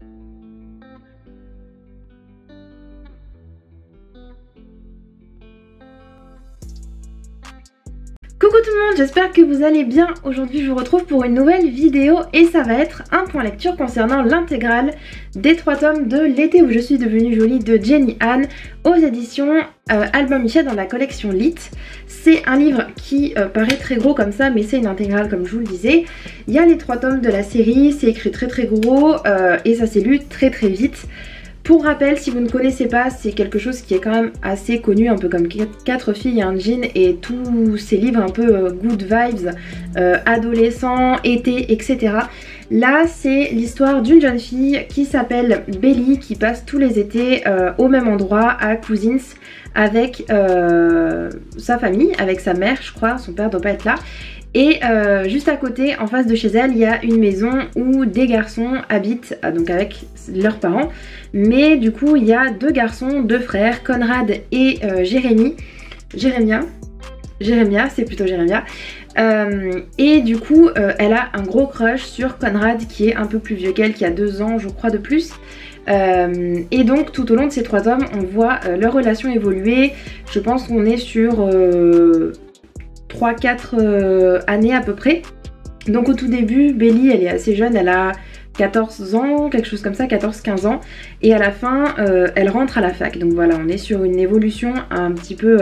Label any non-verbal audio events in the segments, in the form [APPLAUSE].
Thank you. Tout le monde, j'espère que vous allez bien. Aujourd'hui je vous retrouve pour une nouvelle vidéo et ça va être un point lecture concernant l'intégrale des trois tomes de L'été où je suis devenue jolie de Jenny Anne aux éditions euh, Album Michel dans la collection Lit. C'est un livre qui euh, paraît très gros comme ça mais c'est une intégrale comme je vous le disais. Il y a les trois tomes de la série, c'est écrit très très gros euh, et ça s'est lu très très vite. Pour rappel, si vous ne connaissez pas, c'est quelque chose qui est quand même assez connu, un peu comme 4 filles et un jean et tous ces livres un peu euh, good vibes, euh, adolescents, été, etc. Là, c'est l'histoire d'une jeune fille qui s'appelle Belly, qui passe tous les étés euh, au même endroit, à Cousins, avec sa famille, avec sa mère, je crois, son père doit pas être là. Et euh, juste à côté, en face de chez elle, il y a une maison où des garçons habitent, euh, donc avec leurs parents. Mais du coup, il y a deux garçons, deux frères, Conrad et euh, Jérémy. Jérémia. Jérémia, c'est plutôt Jérémia. et du coup, elle a un gros crush sur Conrad qui est un peu plus vieux qu'elle, qui a deux ans, je crois, de plus. et donc tout au long de ces trois hommes, on voit leur relation évoluer. Je pense qu'on est sur 3-4 euh, années à peu près. Donc au tout début, Belly, elle est assez jeune, elle a 14 ans, quelque chose comme ça, 14-15 ans. Et à la fin, euh, elle rentre à la fac. Donc voilà, on est sur une évolution un petit peu...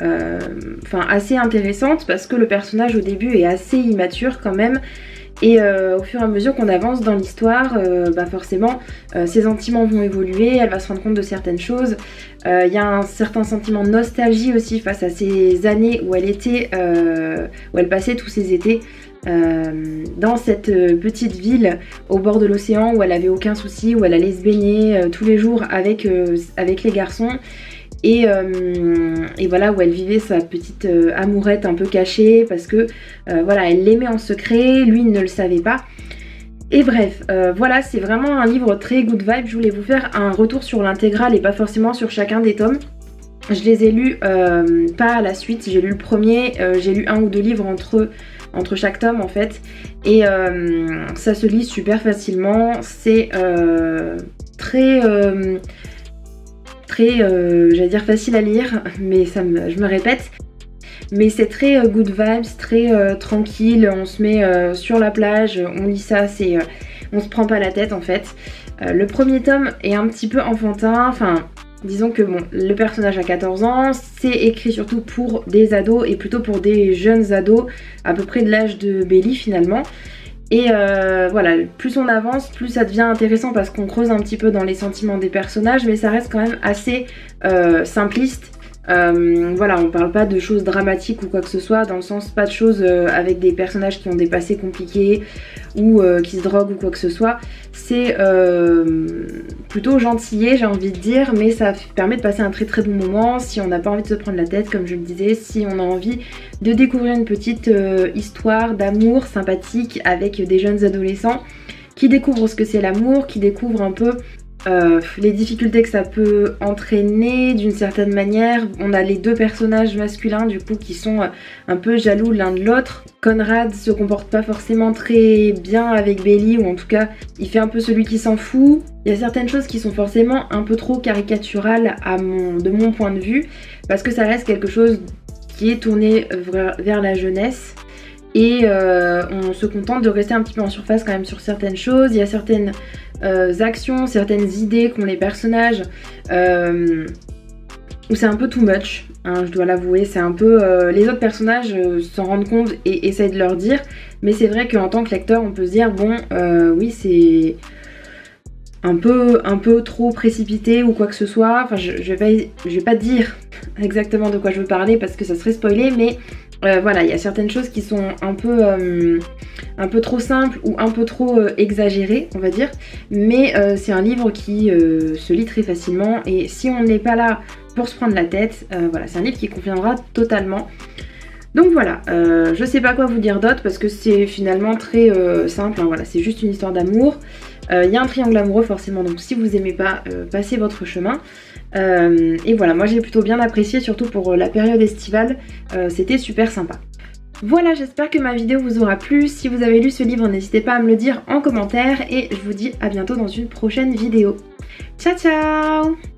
Euh, assez intéressante parce que le personnage au début est assez immature quand même et au fur et à mesure qu'on avance dans l'histoire, bah forcément ses sentiments vont évoluer, elle va se rendre compte de certaines choses. Il y a un certain sentiment de nostalgie aussi face à ces années où elle était, où elle passait tous ses étés dans cette petite ville au bord de l'océan où elle avait aucun souci, où elle allait se baigner tous les jours avec, avec les garçons. Et, et, voilà où elle vivait sa petite amourette un peu cachée parce que voilà elle l'aimait en secret, lui il ne le savait pas. Et bref, euh, voilà, c'est vraiment un livre très good vibe. Je voulais vous faire un retour sur l'intégrale et pas forcément sur chacun des tomes. Je les ai lus euh, pas à la suite, j'ai lu le premier, euh, j'ai lu un ou deux livres entre, entre chaque tome en fait. Et ça se lit super facilement, c'est très... très, j'allais dire facile à lire, mais ça je me répète. Mais c'est très euh, good vibes, très euh, tranquille, on se met euh, sur la plage, on lit ça, c'est, on se prend pas la tête en fait. le premier tome est un petit peu enfantin, enfin disons que bon, le personnage a 14 ans, c'est écrit surtout pour des ados et plutôt pour des jeunes ados, à peu près de l'âge de Belly finalement. Et voilà, plus on avance, plus ça devient intéressant parce qu'on creuse un petit peu dans les sentiments des personnages, mais ça reste quand même assez simpliste euh, voilà, on parle pas de choses dramatiques ou quoi que ce soit, dans le sens pas de choses euh, avec des personnages qui ont des passés compliqués ou euh, qui se droguent ou quoi que ce soit. C'est plutôt gentillé, j'ai envie de dire, mais ça permet de passer un très très bon moment si on n'a pas envie de se prendre la tête, comme je le disais, si on a envie de découvrir une petite histoire d'amour sympathique avec des jeunes adolescents qui découvrent ce que c'est l'amour, qui découvrent un peu euh, les difficultés que ça peut entraîner d'une certaine manière. On a les deux personnages masculins du coup qui sont euh, un peu jaloux l'un de l'autre. Conrad se comporte pas forcément très bien avec Belly ou en tout cas il fait un peu celui qui s'en fout. Il y a certaines choses qui sont forcément un peu trop caricaturales de mon point de vue parce que ça reste quelque chose qui est tourné vers la jeunesse et euh, on se contente de rester un petit peu en surface quand même sur certaines choses. Il y a certaines euh, actions, certaines idées qu'ont les personnages euh, où c'est un peu too much, hein, je dois l'avouer. C'est un peu. les autres personnages s'en rendent compte et essayent de leur dire, mais c'est vrai qu'en tant que lecteur, on peut se dire bon, oui, c'est un peu, un peu trop précipité ou quoi que ce soit. Enfin, je, je, vais je vais pas dire [LAUGHS] exactement de quoi je veux parler parce que ça serait spoilé, mais euh, voilà, il y a certaines choses qui sont un peu, euh, un peu trop simples ou un peu trop euh, exagérées, on va dire. Mais c'est un livre qui se lit très facilement et si on n'est pas là pour se prendre la tête, voilà, c'est un livre qui conviendra totalement. Donc voilà, je sais pas quoi vous dire d'autre parce que c'est finalement très simple, hein, voilà, c'est juste une histoire d'amour. Il y a un triangle amoureux forcément, donc si vous aimez pas, passez votre chemin. Euh, et voilà, moi j'ai plutôt bien apprécié, surtout pour la période estivale, euh, c'était super sympa. Voilà, j'espère que ma vidéo vous aura plu. Si vous avez lu ce livre, n'hésitez pas à me le dire en commentaire et je vous dis à bientôt dans une prochaine vidéo. Ciao ciao